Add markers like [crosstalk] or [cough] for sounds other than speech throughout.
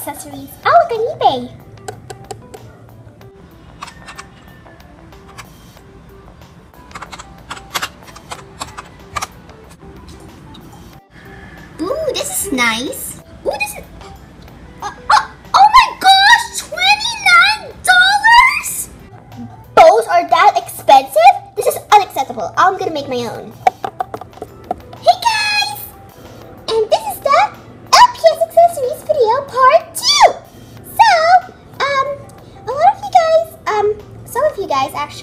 accessories. Oh, look on eBay. Ooh, this is nice. Ooh, this is. Uh, uh, oh my gosh! Twenty-nine dollars. Bows are that expensive? This is unacceptable. I'm gonna make my own.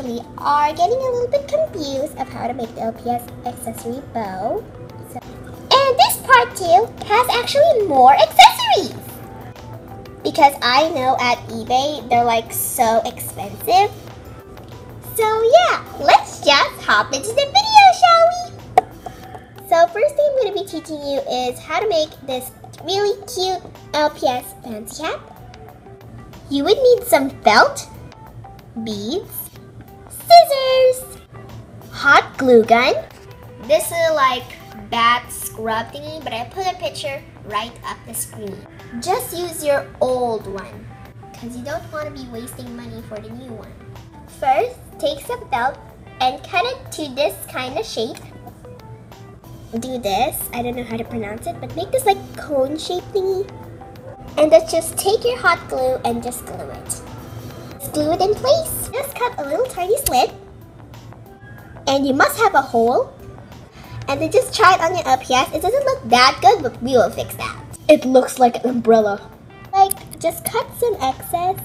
Actually are getting a little bit confused of how to make the LPS accessory bow. So, and this part two has actually more accessories. Because I know at eBay they're like so expensive. So yeah, let's just hop into the video, shall we? So first thing I'm going to be teaching you is how to make this really cute LPS fancy hat. You would need some felt, beads, scissors, hot glue gun. This is like bat scrub thingy, but I put a picture right up the screen. Just use your old one, because you don't want to be wasting money for the new one. First, take some felt and cut it to this kind of shape. Do this, I don't know how to pronounce it, but make this like cone shape thingy. And then just take your hot glue and just glue it. Just glue it in place. Just cut a little tiny slit. And you must have a hole. And then just try it on your LPS. It doesn't look that good, but we will fix that. It looks like an umbrella. Like, just cut some excess.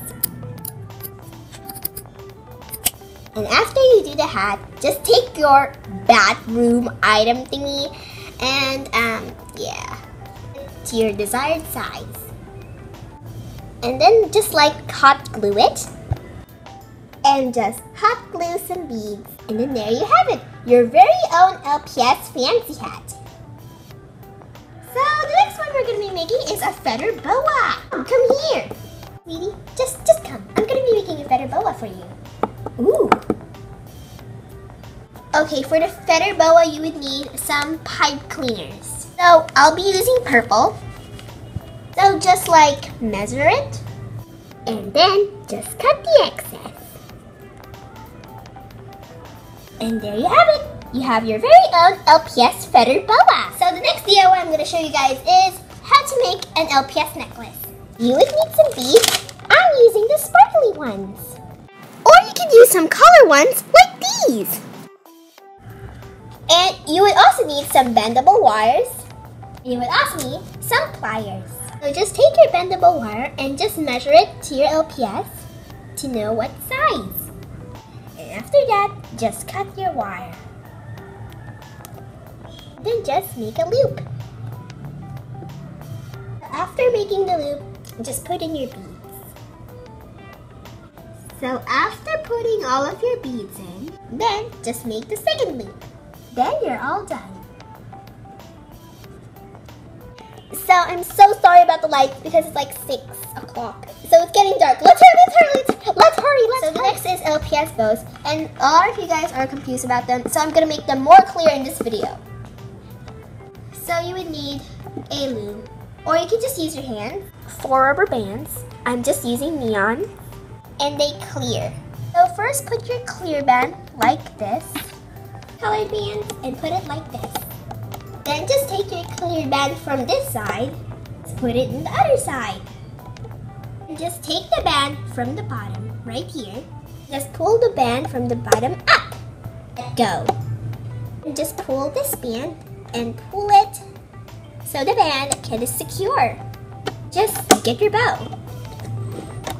And after you do the hat, just take your bathroom item thingy and, um, yeah, to your desired size. And then just like hot glue it. And just hot glue some beads. And then there you have it, your very own LPS fancy hat. So the next one we're gonna be making is a feather boa. Come here, sweetie. Just, just come. I'm gonna be making a feather boa for you. Ooh. Okay, for the feather boa, you would need some pipe cleaners. So I'll be using purple. So just like measure it, and then just cut the excess. And there you have it. You have your very own LPS feather boa. So the next DIY I'm going to show you guys is how to make an LPS necklace. You would need some beads. I'm using the sparkly ones. Or you could use some color ones like these. And you would also need some bendable wires. You would also need some pliers. So just take your bendable wire and just measure it to your LPS to know what size. And after that, just cut your wire. Then just make a loop. After making the loop, just put in your beads. So after putting all of your beads in, then just make the second loop. Then you're all done. So I'm so sorry about the lights because it's like 6 o'clock. So it's getting dark. Let's LPS. And a lot of you guys are confused about them. So I'm going to make them more clear in this video. So you would need a loom. Or you can just use your hand. Four rubber bands. I'm just using neon. And they clear. So first put your clear band like this. Colored bands and put it like this. Then just take your clear band from this side, put it in the other side. And just take the band from the bottom, right here. Just pull the band from the bottom up. Let go. Just pull this band and pull it so the band can secure. Just get your bow.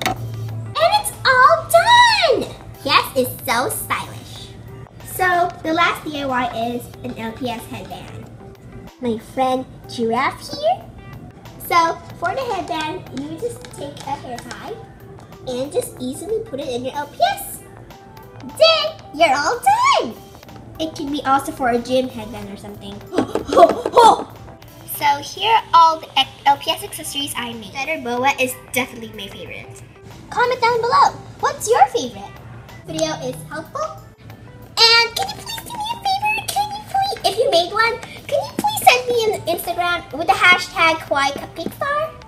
And it's all done! Yes, it's so stylish. So the last DIY is an LPS headband my friend Giraffe here. So for the headband, you just take a hair tie and just easily put it in your LPS. Then you're all done. It can be also for a gym headband or something. [gasps] so here are all the LPS accessories I made. Better boa is definitely my favorite. Comment down below. What's your favorite? Video is helpful. And can you please do me a favor? Can you please, if you made one, can you please send me an Instagram with the hashtag Kawaii Cupcake Star?